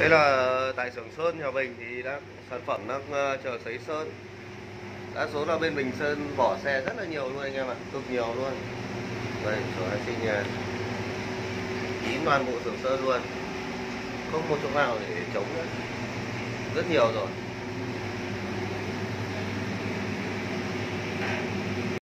đây là tại xưởng sơn nhà mình thì đã, sản phẩm đang ờ, chờ sấy sơn. Đa số là bên bình sơn bỏ xe rất là nhiều luôn anh em ạ, cực nhiều luôn. Đây, chỗ này xin nhà kín toàn bộ xưởng sơn luôn. Không một chỗ nào để chống nữa. Rất nhiều rồi.